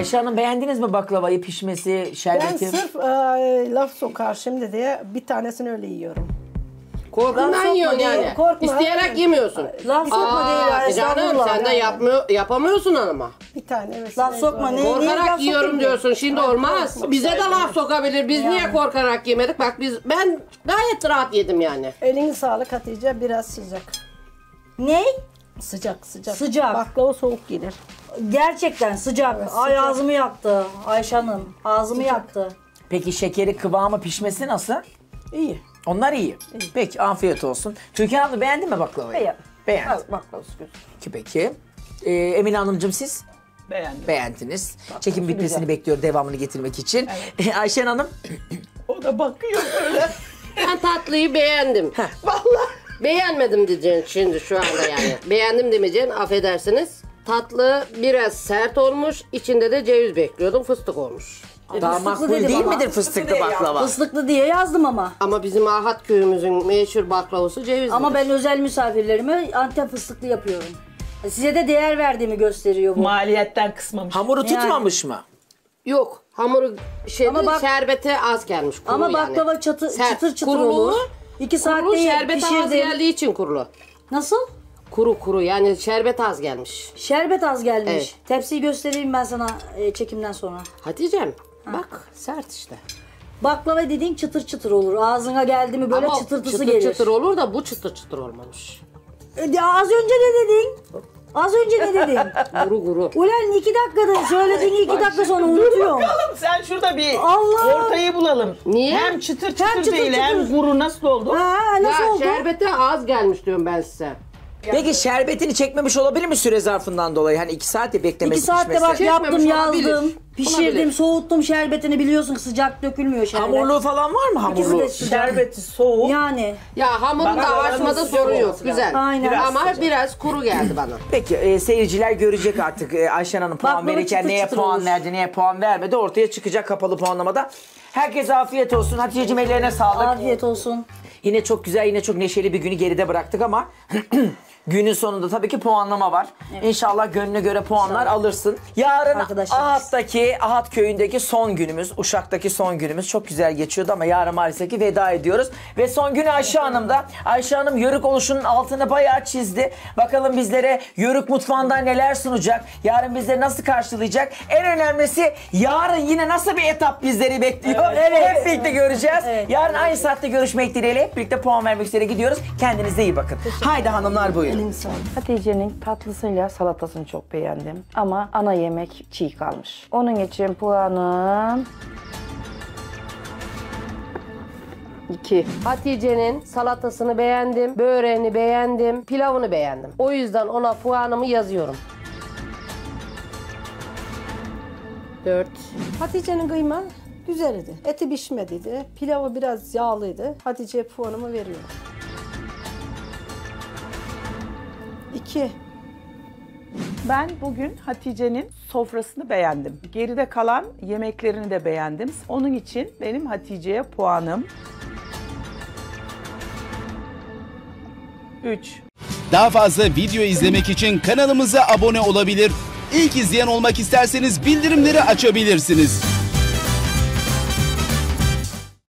Ayşe Hanım beğendiniz mi baklavayı, pişmesi, Ben şerbeti? sırf e, laf sokar şimdi diye bir tanesini öyle yiyorum. Korkundan sokma yiyorsun değil, yani. korkma. İsteyerek yemiyorsun. Laf sokma değil ya, Canım estağfurullah. sen de yapmıyor, yapamıyorsun ama. Bir tane evet. Laf sokma, ne- niye laf Korkarak yiyorum sokayım diyorsun. Şimdi olmaz. Bize de laf sokabilir. Biz niye korkarak yemedik? Bak biz ben gayet rahat yedim yani. Elini sağlık Hatice biraz sıcak. Ne? Sıcak sıcak. Sıcak. Baklava soğuk gelir. Gerçekten sıcak. Ay sıcak. ağzımı yaktı Ayşe Hanım. Ağzımı yaktı. Peki şekeri, kıvamı, pişmesi nasıl? İyi. Onlar iyi. Peki afiyet olsun. Türkan abla beğendin mi baklavayı? Beğendim. Beğendim. Evet, baklavası güzel. Peki, peki. Ee, Emine Hanımcığım siz Beğendim. beğendiniz. Çekim bitmesini bekliyor devamını getirmek için. Ayşen Hanım O da bakıyor böyle. Ben tatlıyı beğendim. Vallahi. Beğenmedim diyeceksin şimdi şu anda yani. Beğendim demeyeceksin affedersiniz. Tatlı biraz sert olmuş. İçinde de ceviz bekliyordum. Fıstık olmuş. daha fıstıklı makbul dedim değil ama. midir fıstıklı değil baklava? Fıstıklı diye yazdım ama. Ama bizim Ahat köyümüzün meşhur baklavası cevizli. Ama ben özel misafirlerime Antep fıstıklı yapıyorum. Size de değer verdiğimi gösteriyor bu. Maliyetten kısmamış. Hamuru Yani. tutmamış mı? Yok hamuru şey Ama bak- şerbeti az gelmiş. Kuru Ama yani. baklava çatı, Sert. çıtır çıtır Kurulu, olur. İki saatte Kuru şerbet az pişirdim. geldiği için kurulu. Nasıl? Kuru kuru yani şerbet az gelmiş. Şerbet az gelmiş. Evet. Tepsiyi göstereyim ben sana e, çekimden sonra. Hatice'm bak sert işte. Baklava dediğin çıtır çıtır olur. Ağzına geldi mi böyle Ama çıtırtısı çıtır gelir. çıtır olur da bu çıtır çıtır olmamış. E, az önce ne dedin? Az önce ne dedin? Kuru kuru. Ulan iki dakikada söylediğin iki dakika sonra unutuyorum. Bakalım sen şurada bir Allah! ortayı bulalım. Niye? Hem çıtır çıtır, Hem çıtır değil hem çıtır. kuru nasıl oldu? Ha, nasıl ya oldu? şerbete az gelmiş diyorum ben size. Peki şerbetini çekmemiş olabilir mi süre zarfından dolayı? Hani iki saat ya beklemesi İki saatte pişmesi. bak yaptım Çekmemiş olabilir. yazdım. Pişirdim Olabilir. soğuttum şerbetini biliyorsun sıcak dökülmüyor şerbet. Hamurluğu falan var mı İkisi hamurlu? de sıcak. Şerbeti soğuk. Yani Ya hamurun Bana da oranın açmada sıcak sorun yok. olması Güzel. Aynen. Biraz Ama biraz kuru geldi bana. Peki e, seyirciler görecek artık e, Ayşen Hanım puan Baklava verirken çıtır neye çıtır puan olur. verdi, neye puan vermedi ortaya çıkacak kapalı puanlamada. Herkese afiyet olsun. Hatice'cim ellerine sağlık. afiyet olsun. Yine çok güzel, yine çok neşeli bir günü geride bıraktık ama günün sonunda tabii ki puanlama var. İnşallah gönlüne göre puanlar alırsın. Yarın. Ahat'taki, Ahat köyündeki son günümüz, Uşak'taki son günümüz çok güzel geçiyordu ama yarın maalesef ki veda ediyoruz. Ve son günü Ayşe Hanım'da. Ayşe Hanım yörük oluşunun altını bayağı çizdi. Bakalım bizlere yörük mutfağından neler sunacak? Yarın bizleri nasıl karşılayacak? En önemlisi yarın yine nasıl bir etap bizleri bekliyor? Evet. Hep birlikte göreceğiz. Evet. Yarın aynı saatte görüşmek dileğiyle hep birlikte puan vermek üzere gidiyoruz. Kendinize iyi bakın. Haydi hanımlar buyurun. Sağlık. Hatice'nin tatlısıyla salatasını çok beğendim. Ama ana yemek çiğ kalmış. Onun için puanım... 2. Hatice'nin salatasını beğendim, böreğini beğendim, pilavını beğendim. O yüzden ona puanımı yazıyorum. 4. Hatice'nin kıyma güzeldi. Eti pişmediydi. Pilavı biraz yağlıydı. Hatice'ye puanımı veriyorum. İki. Ben bugün Hatice'nin sofrasını beğendim. Geride kalan yemeklerini de beğendim. Onun için benim Hatice'ye puanım 3. Daha fazla video izlemek için kanalımıza abone olabilir. İlk izleyen olmak isterseniz bildirimleri açabilirsiniz.